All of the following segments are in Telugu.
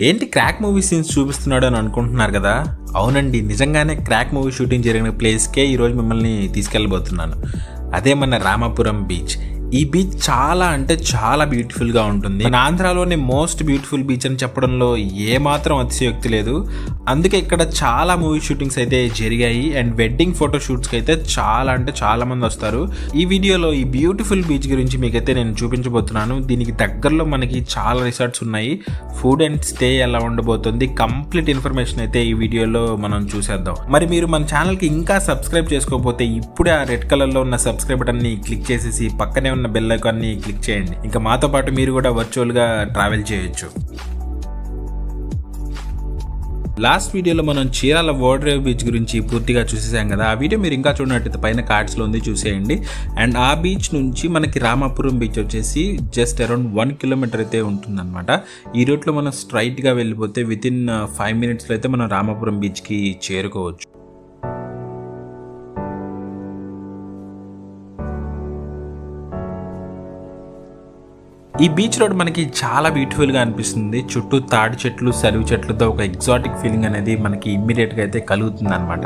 ఏంటి క్రాక్ మూవీ సీన్స్ చూపిస్తున్నాడు అని అనుకుంటున్నారు కదా? అవునండి నిజంగానే క్రాక్ మూవీ షూటింగ్ జరిగిన ప్లేస్కే ఈరోజు మిమ్మల్ని తీసుకెళ్ళబోతున్నాను. అదే మన రామాపురం బీచ్. ఈ బీచ్ చాలా అంటే చాలా బ్యూటిఫుల్గా ఉంటుంది. మన ఆంధ్రాలోని మోస్ట్ బ్యూటిఫుల్ బీచ్ అని చెప్పడంలో ఏమాత్రం అతిశయోక్తి లేదు. అందుకే ఇక్కడ చాలా మూవీ షూటింగ్స్ అయితే జరిగాయి. అండ్ వెడ్డింగ్ ఫోటో షూట్స్కి అయితే చాలా అంటే చాలా మంది వస్తారు. ఈ వీడియోలో ఈ బ్యూటిఫుల్ బీచ్ గురించి మీకైతే నేను చూపించబోతున్నాను. దీనికి దగ్గరలో మనకి చాలా రిసార్ట్స్ ఉన్నాయి. ఫుడ్ అండ్ స్టే ఎలా ఉండబోతుంది. కంప్లీట్ ఇన్ఫర్మేషన్ అయితే ఈ వీడియోలో మనం చూసేద్దాం. మరి మీరు మన ఛానల్కి ఇంకా సబ్స్క్రైబ్ చేసుకోకపోతే ఇప్పుడే ఆ రెడ్ కలర్లో ఉన్న సబ్స్క్రైబ్ బటన్ని క్లిక్ చేసేసి పక్కనే ఉన్న బెల్ ఐకాన్ని క్లిక్ చేయండి. ఇంకా మాతో పాటు మీరు కూడా వర్చువల్గా ట్రావెల్ చేయొచ్చు. లాస్ట్ వీడియోలో మనం చీరాల వార్డ్రేవ్ బీచ్ గురించి పూర్తిగా చూసేసాం కదా. ఆ వీడియో మీరు ఇంకా చూడనట్టయితే పైన కార్డ్స్లో ఉంది చూసేయండి. అండ్ ఆ బీచ్ నుంచి మనకి రామాపురం బీచ్ వచ్చేసి జస్ట్ అరౌండ్ వన్ కిలోమీటర్ అయితే ఉంటుందన్నమాట. ఈ రూట్లో మనం స్ట్రైట్గా వెళ్ళిపోతే వితిన్ ఫైవ్ మినిట్స్లో అయితే మనం రామాపురం బీచ్కి చేరుకోవచ్చు. ఈ బీచ్ రోడ్ మనకి చాలా బ్యూటిఫుల్గా అనిపిస్తుంది. చుట్టూ తాడి చెట్లు సరివి చెట్లతో ఒక ఎగ్జాటిక్ ఫీలింగ్ అనేది మనకి ఇమ్మీడియట్గా అయితే కలుగుతుంది అనమాట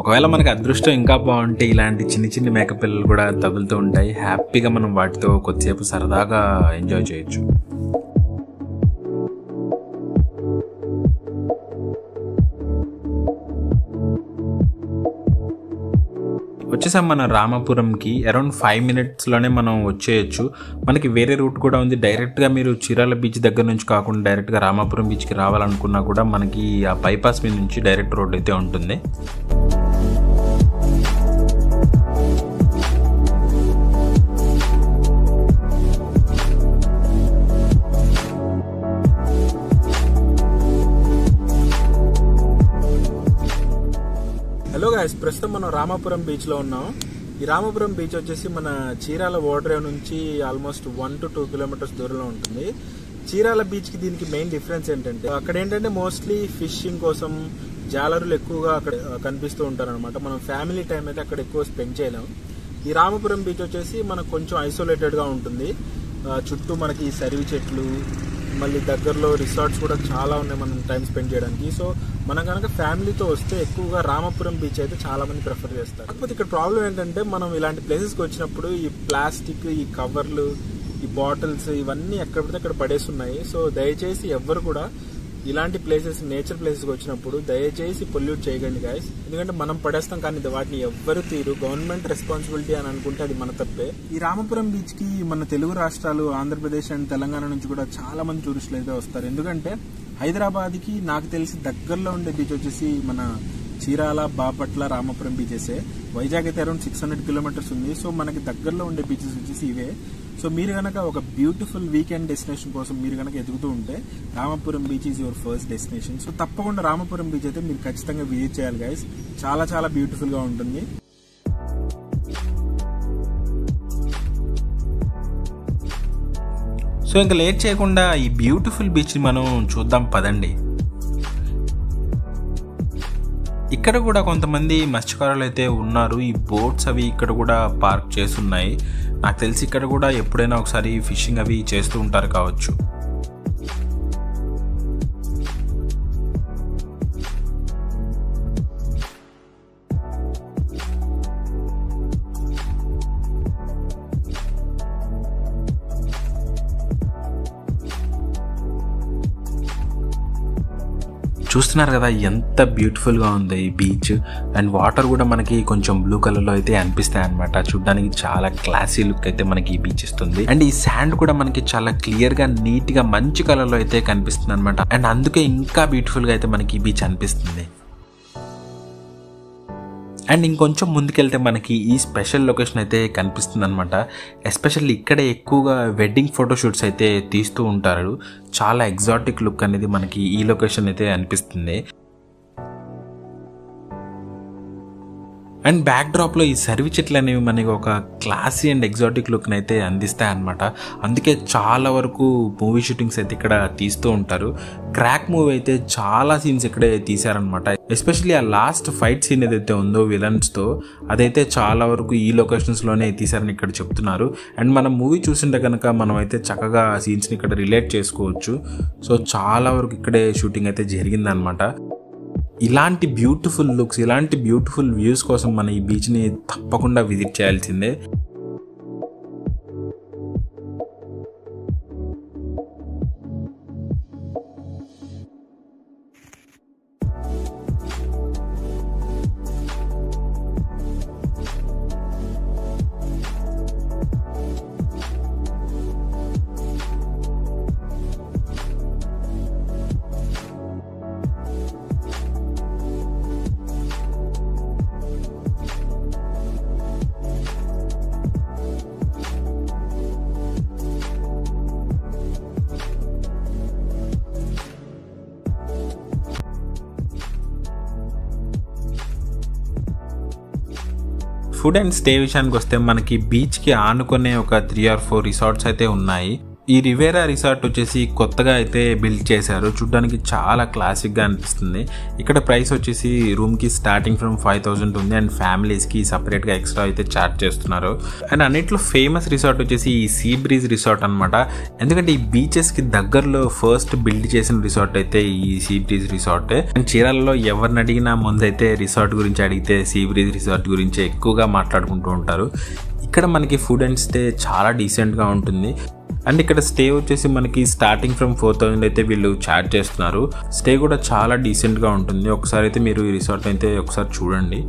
ఒకవేళ మనకి అదృష్టం ఇంకా బాగుంటే ఇలాంటి చిన్న చిన్న మేక పిల్లలు కూడా తగులుతూ ఉంటాయి. హ్యాపీగా మనం వాటితో కొద్దిసేపు సరదాగా ఎంజాయ్ చేయొచ్చు. వచ్చేసాం మన రామాపురంకి. అరౌండ్ ఫైవ్ మినిట్స్లోనే మనం వచ్చేయచ్చు. మనకి వేరే రూట్ కూడా ఉంది. డైరెక్ట్గా మీరు చీరాల బీచ్ దగ్గర నుంచి కాకుండా డైరెక్ట్గా రామాపురం బీచ్కి రావాలనుకున్నా కూడా మనకి ఆ బైపాస్ మీద నుంచి డైరెక్ట్ రోడ్ అయితే ఉంటుంది. హలో గాయస్ ప్రస్తుతం మనం రామాపురం బీచ్లో ఉన్నాం. ఈ రామాపురం బీచ్ వచ్చేసి మన చీరాల ఓడరేవ్ నుంచి almost one to two kilometres దూరంలో ఉంటుంది. చీరాల బీచ్కి దీనికి మెయిన్ డిఫరెన్స్ ఏంటంటే అక్కడ ఏంటంటే మోస్ట్లీ ఫిషింగ్ కోసం జాలరులు ఎక్కువగా అక్కడ కనిపిస్తూ ఉంటారు అనమాట మనం ఫ్యామిలీ టైం అయితే అక్కడ ఎక్కువ స్పెండ్ చేయలేం. ఈ రామపురం బీచ్ వచ్చేసి మనకు కొంచెం ఐసోలేటెడ్గా ఉంటుంది. చుట్టూ మనకి ఈ సరివి చెట్లు మళ్ళీ దగ్గరలో రిసార్ట్స్ కూడా చాలా ఉన్నాయి మనం టైం స్పెండ్ చేయడానికి. సో మనం కనుక ఫ్యామిలీతో వస్తే ఎక్కువగా రామపురం బీచ్ అయితే చాలా మంది ప్రిఫర్ చేస్తారు. కాకపోతే ఇక్కడ ప్రాబ్లం ఏంటంటే మనం ఇలాంటి ప్లేసెస్కి వచ్చినప్పుడు ఈ ప్లాస్టిక్ ఈ కవర్లు ఈ బాటిల్స్ ఇవన్నీ ఎక్కడ పడితే అక్కడ పడేస్తున్నాయి సో దయచేసి ఎవ్వరు కూడా ఇలాంటి ప్లేసెస్ నేచర్ ప్లేసెస్కి వచ్చినప్పుడు దయచేసి పొల్యూట్ చేయకండి గాయస్ ఎందుకంటే మనం పడేస్తాం కానీ వాటిని ఎవ్వరు తీరు. గవర్నమెంట్ రెస్పాన్సిబిలిటీ అని అనుకుంటే అది మన తప్పే. ఈ రామపురం బీచ్కి మన తెలుగు రాష్ట్రాలు ఆంధ్రప్రదేశ్ అండ్ తెలంగాణ నుంచి కూడా చాలా మంది టూరిస్టులు అయితే వస్తారు. ఎందుకంటే హైదరాబాద్కి నాకు తెలిసి దగ్గరలో ఉండే బీచ్ వచ్చేసి మన చీరాల బాపట్ల రామపురం బీచెసే వైజాగ్ అయితే అరౌండ్ సిక్స్ హండ్రెడ్ కిలోమీటర్స్ ఉంది. సో మనకి దగ్గరలో ఉండే బీచెస్ వచ్చేసి ఇవే. సో మీరు కనుక ఒక బ్యూటిఫుల్ వీకెండ్ డెస్టినేషన్ కోసం మీరు కనుక ఎదుగుతూ ఉంటే Ramapuram beach is your first destination so తప్పకుండా రామపురం బీచ్ అయితే మీరు ఖచ్చితంగా విజిట్ చేయాలి గైస్ చాలా చాలా బ్యూటిఫుల్గా ఉంటుంది. సో ఇంకా లేట్ చేయకుండా ఈ బ్యూటిఫుల్ బీచ్ని మనం చూద్దాం పదండి. ఇక్కడ కూడా కొంతమంది మత్స్యకారులు అయితే ఉన్నారు. ఈ బోట్స్ అవి ఇక్కడ కూడా పార్క్ చేస్తున్నాయి నాకు తెలిసి ఇక్కడ కూడా ఎప్పుడైనా ఒకసారి ఫిషింగ్ అవి చేస్తూ ఉంటారు కావచ్చు. చూస్తున్నారు కదా ఎంత బ్యూటిఫుల్గా ఉంది ఈ బీచ్ అండ్ వాటర్ కూడా మనకి కొంచెం బ్లూ కలర్లో అయితే అనిపిస్తాయి అనమాట చూడడానికి చాలా క్లాసీ లుక్ అయితే మనకి ఈ బీచ్ ఇస్తుంది. అండ్ ఈ శాండ్ కూడా మనకి చాలా క్లియర్గా నీట్గా మంచి కలర్లో అయితే కనిపిస్తుంది అనమాట అండ్ అందుకే ఇంకా బ్యూటిఫుల్గా అయితే మనకి ఈ బీచ్ అనిపిస్తుంది. అండ్ ఇంకొంచెం ముందుకెళ్తే మనకి ఈ స్పెషల్ లొకేషన్ అయితే కనిపిస్తుంది అనమాట ఎస్పెషల్లీ ఇక్కడే ఎక్కువగా వెడ్డింగ్ ఫోటోషూట్స్ అయితే తీస్తూ ఉంటారు. చాలా ఎగ్జాటిక్ లుక్ అనేది మనకి ఈ లొకేషన్ అయితే అనిపిస్తుంది. అండ్ బ్యాక్ డ్రాప్లో ఈ సర్వి చెట్లు అనేవి మనకి ఒక క్లాసీ అండ్ ఎగ్జాటిక్ లుక్ని అయితే అందిస్తాయి అనమాట అందుకే చాలా వరకు మూవీ షూటింగ్స్ అయితే ఇక్కడ తీస్తూ ఉంటారు. క్రాక్ మూవీ అయితే చాలా సీన్స్ ఇక్కడే తీశారనమాట ఎస్పెషల్లీ ఆ లాస్ట్ ఫైట్ సీన్ ఏదైతే ఉందో విలన్స్తో అదైతే చాలా వరకు ఈ లొకేషన్స్లోనే తీశారని ఇక్కడ చెప్తున్నారు. అండ్ మనం మూవీ చూసింటే కనుక మనం అయితే చక్కగా ఆ సీన్స్ని ఇక్కడ రిలేట్ చేసుకోవచ్చు. సో చాలా వరకు ఇక్కడే షూటింగ్ అయితే జరిగిందనమాట ఇలాంటి బ్యూటిఫుల్ లుక్స్ ఇలాంటి బ్యూటిఫుల్ వ్యూస్ కోసం మన ఈ బీచ్ని తప్పకుండా విజిట్ చేయాల్సిందే. ఫుడ్ అండ్ స్టే విషయానికి వస్తే మనకి బీచ్కి ఆనుకునే ఒక త్రీ ఆర్ ఫోర్ రిసార్ట్స్ అయితే ఉన్నాయి. ఈ రివేరా రిసార్ట్ వచ్చేసి కొత్తగా అయితే బిల్డ్ చేశారు. చూడ్డానికి చాలా క్లాసిక్గా అనిపిస్తుంది. ఇక్కడ ప్రైస్ వచ్చేసి రూమ్కి స్టార్టింగ్ ఫ్రమ్ ఫైవ్ థౌజండ్ ఉంది. అండ్ ఫ్యామిలీస్కి సపరేట్గా ఎక్స్ట్రా అయితే చార్జ్ చేస్తున్నారు. అండ్ అన్నిట్లో ఫేమస్ రిసార్ట్ వచ్చేసి ఈ సీ బ్రీజ్ రిసార్ట్ అనమాట ఎందుకంటే ఈ బీచెస్కి దగ్గరలో ఫస్ట్ బిల్డ్ చేసిన రిసార్ట్ అయితే ఈ సీ బ్రీజ్ రిసార్ట్ అండ్ చీరాలలో ఎవరిని అడిగినా ముందైతే రిసార్ట్ గురించి అడిగితే సీ బ్రీజ్ రిసార్ట్ గురించి ఎక్కువగా మాట్లాడుకుంటూ ఉంటారు. ఇక్కడ మనకి ఫుడ్ అండ్ స్టే చాలా డీసెంట్గా ఉంటుంది. అండ్ ఇక్కడ స్టే వచ్చేసి మనకి స్టార్టింగ్ ఫ్రమ్ ఫోర్ థౌసండ్ అయితే వీళ్ళు చార్జ్ చేస్తున్నారు. స్టే కూడా చాలా డీసెంట్గా ఉంటుంది. ఒకసారి అయితే మీరు ఈ రిసార్ట్ అయితే ఒకసారి చూడండి.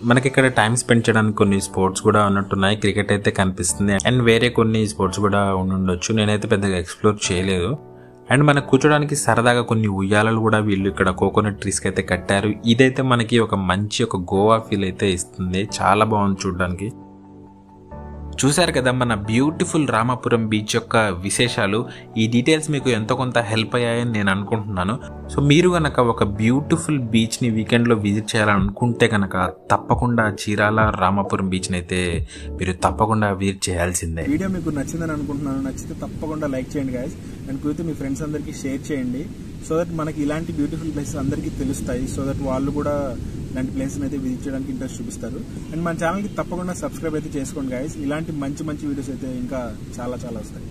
మనకి ఇక్కడ టైం స్పెండ్ చేయడానికి కొన్ని స్పోర్ట్స్ కూడా ఉన్నట్టున్నాయి. క్రికెట్ అయితే కనిపిస్తుంది. అండ్ వేరే కొన్ని స్పోర్ట్స్ కూడా ఉండొచ్చు నేనైతే పెద్దగా ఎక్స్ప్లోర్ చేయలేదు. అండ్ మనకు కూర్చోడానికి సరదాగా కొన్ని ఉయ్యాలలు కూడా వీళ్ళు ఇక్కడ కోకోనట్ ట్రీస్కి అయితే కట్టారు. ఇదైతే మనకి ఒక మంచి ఒక గోవా ఫీల్ అయితే ఇస్తుంది. చాలా బాగుంది చూడడానికి. చూశారు కదా మన బ్యూటిఫుల్ రామాపురం బీచ్ యొక్క విశేషాలు. ఈ డీటెయిల్స్ మీకు ఎంతో కొంత హెల్ప్ అయ్యాయని నేను అనుకుంటున్నాను. సో మీరు కనుక ఒక బ్యూటిఫుల్ బీచ్ని వీకెండ్లో విజిట్ చేయాలనుకుంటే కనుక తప్పకుండా చీరాల రామాపురం బీచ్ని అయితే మీరు తప్పకుండా విజిట్ చేయాల్సిందే. వీడియో మీకు నచ్చిందని అనుకుంటున్నాను. నచ్చితే తప్పకుండా లైక్ చేయండి గాయస్ అండ్ కుదిరితే మీ ఫ్రెండ్స్ అందరికీ షేర్ చేయండి. సో దట్ మనకి ఇలాంటి బ్యూటిఫుల్ ప్లేసెస్ అందరికీ తెలుస్తాయి. సో దట్ వాళ్ళు కూడా ఇలాంటి ప్లేసెస్ అయితే విజిట్ చేయడానికి ఇంట్రెస్ట్ చూపిస్తారు. అండ్ మన ఛానల్కి తప్పకుండా సబ్స్క్రైబ్ అయితే చేసుకోండి గాయస్ ఇలాంటి మంచి మంచి వీడియోస్ అయితే ఇంకా చాలా చాలా వస్తాయి.